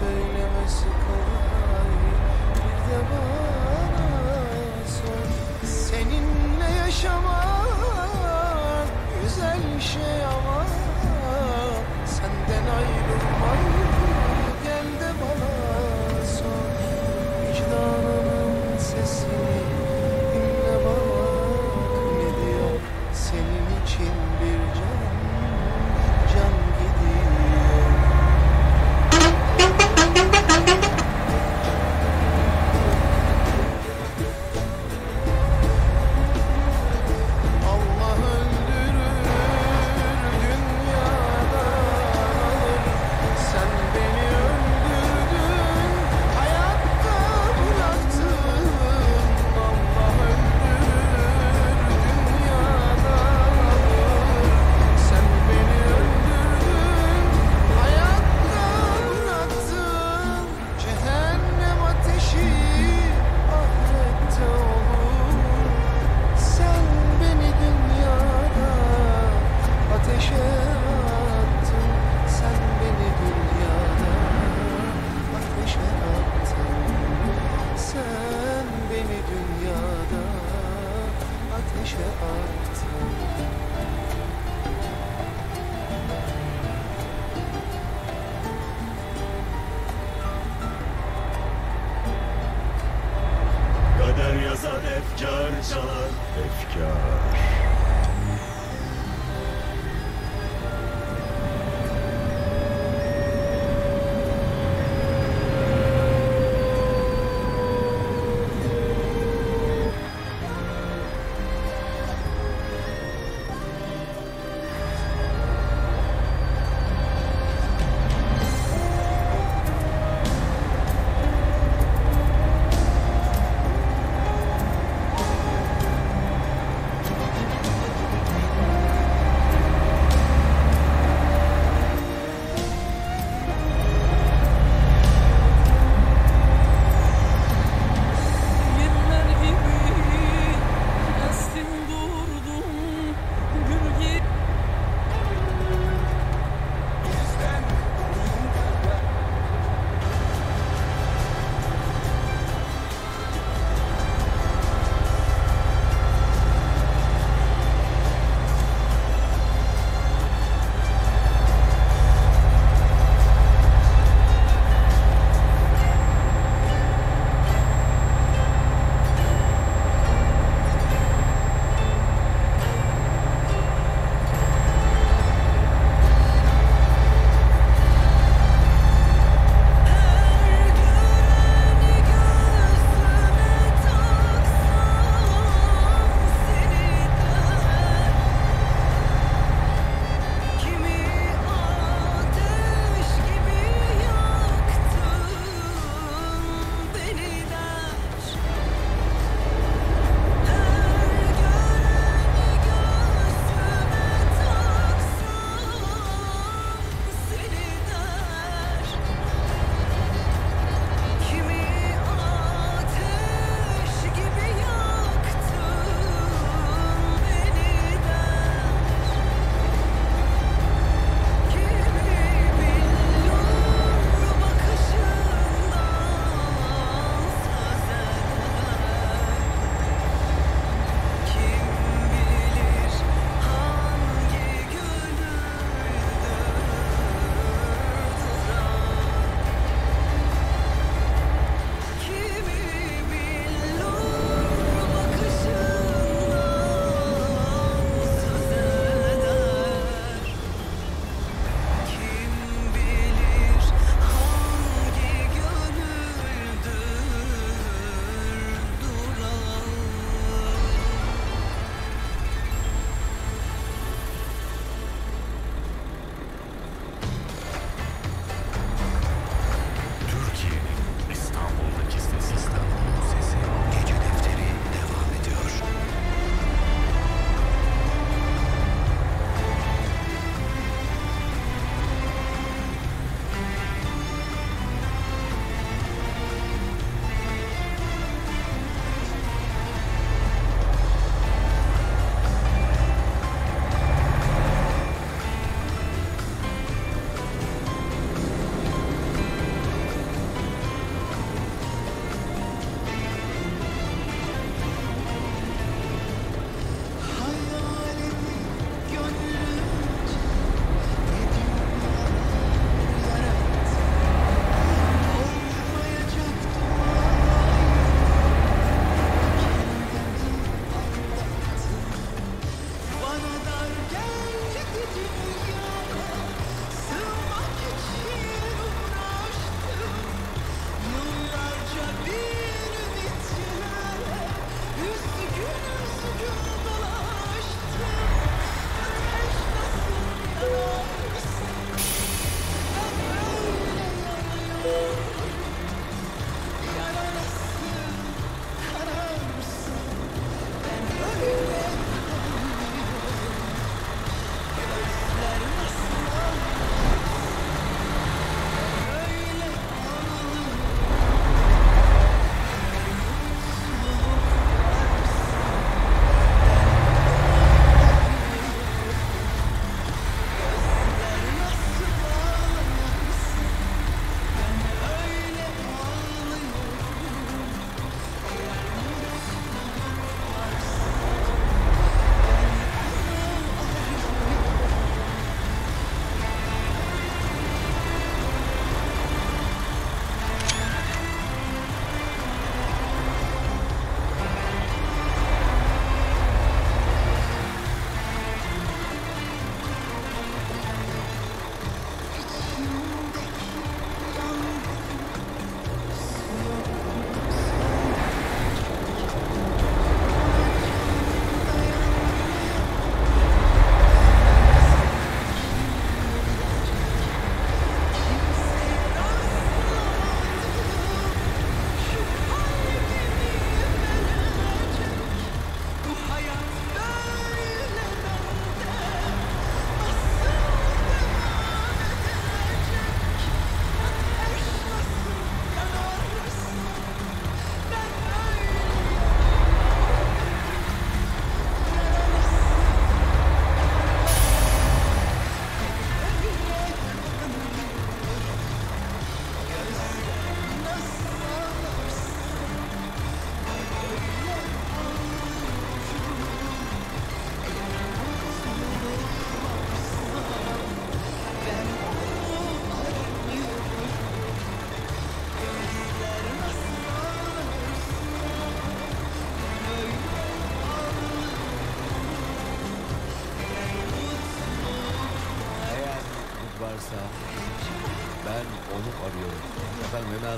Söylemesi kolay bir de bana sor. Seninle yaşamak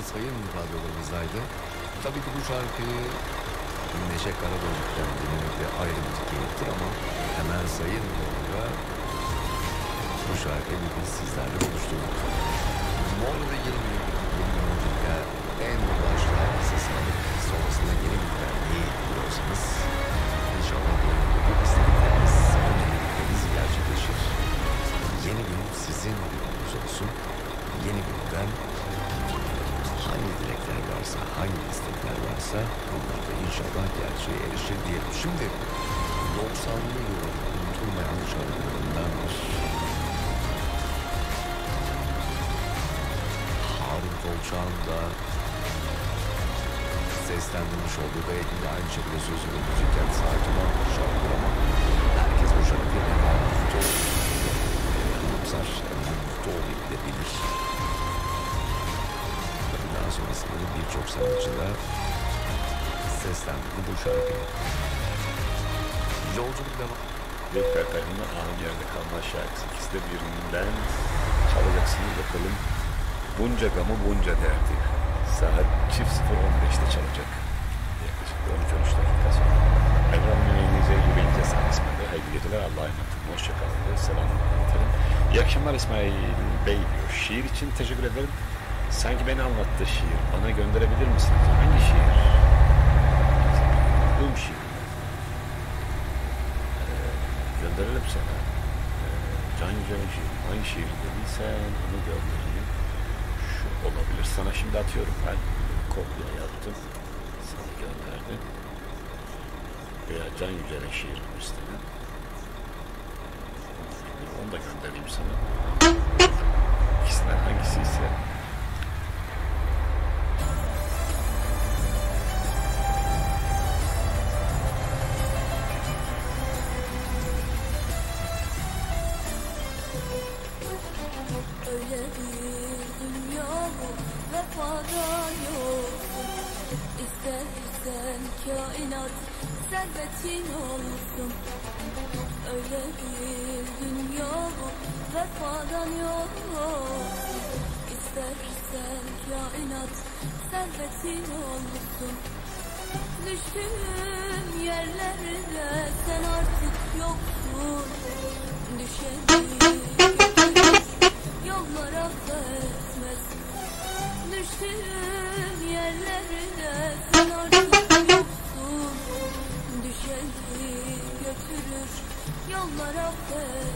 Sayın radyolarımızdaydı. Tabii ki bu şarkıyı Neşe Karadoluk'tan dinlemekle ayrı bir keyiftir ama hemen sayın radyoda bu şarkıyı biz sizlerle buluşturduk. Mor ve 20 Harun Kolçak'ın da seslendirmiş olduğu ve aynı şekilde sözü ve müzikten sahip olan bir şarkı ama herkes bu şarkıyı Emel Mutlu anımsar, Emel Mutlu ile bilir. Tabii daha sonrasında da birçok sanatçı da seslendirdi bu şarkıyı. Yolculuk devam. Bir Katarina Ağın Yerde Kalmaz şarkısı. İkisi de birbirinden çalacaksınız bakalım. Bunca gamı bunca derdi. Saat çift 0.15'te çalacak. Yaklaşık 13-13 dakika sonra. Evren Mühendis'e yüreğinize sağlık İsmail Bey. Hayırlı geceler. Allah'a emanet olun. Hoşçakalın. ve. İyi akşamlar İsmail Bey diyor. Şiir için teşekkür ederim. Sanki beni anlattı şiir. Bana gönderebilir misin? Hangi şiir? Rum şiir. gönderelim sana. Ee, Can Yücel'in şiiri. Hangi şiir dediysen onu göndereyim. Olabilir. Sana şimdi atıyorum ben. Kopya yaptım. Sana gönderdim. Veya Can Yücel'in şiirini istedim. Onu da göndereyim sana. İkisinden hangisi ise servetin olsun Öyle bir dünya bu vefadan yoksun İstersen kainat servetin olsun Düştüğüm yerlerde sen artık yoksun. Düşeni götürür, yollar affetmez. Mahşere but out there.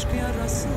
Aşk yarası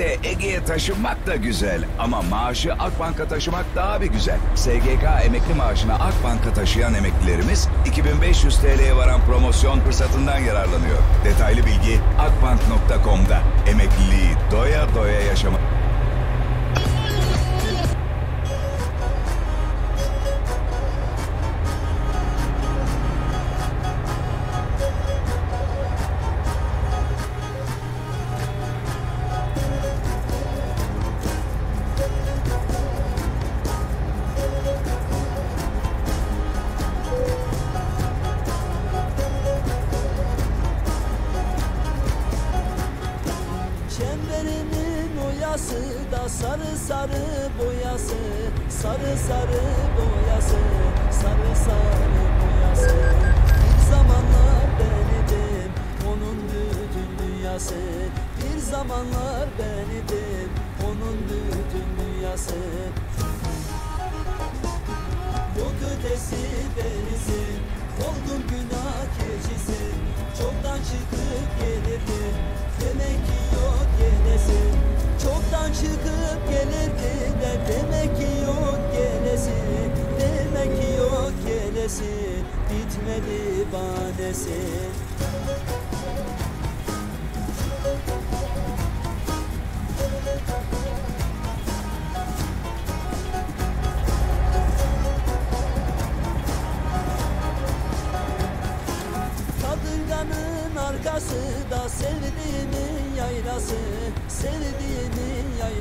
Emeklilikte Ege'ye taşınmak da güzel ama maaşı Akbank'a taşımak daha bir güzel. SGK emekli maaşını Akbank'a taşıyan emeklilerimiz 2500 TL'ye varan promosyon fırsatından yararlanıyor. Detaylı bilgi akbank.com'da. Emekliliği doya doya yaşamak.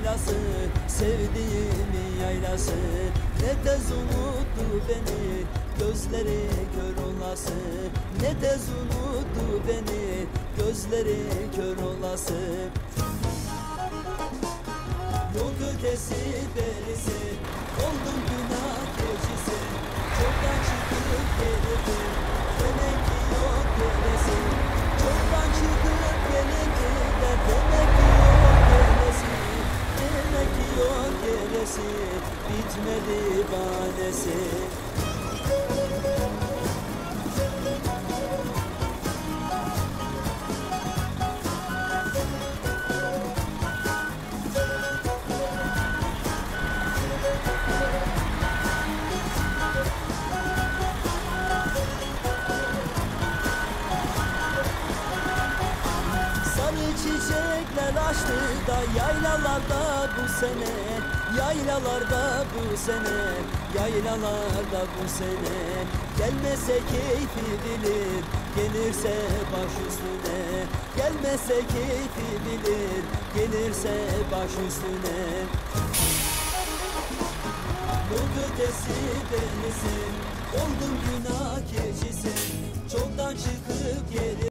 Yaylası Sevdiğimin yaylası Ne tez unuttu beni Gözleri kör olası. Ne tez unuttu beni Gözleri kör olası. Yok ötesi berisi Oldum günah keçisi. Çoktan çıkıp gelirdim Demek ki yok gelesi Çoktan çıkıp gelirdi de Demek ki Yok gelesi Bitmedi bahanesi açtı da yaylalarda bu sene Yaylalarda bu sene Yaylalarda bu sene. Gelmese keyfi bilir Gelirse baş üstüne. Gelmese keyfi bilir Gelirse baş üstüne. Yol ötesi denisin Oldum günah keçisi Çoktan çıkıp geri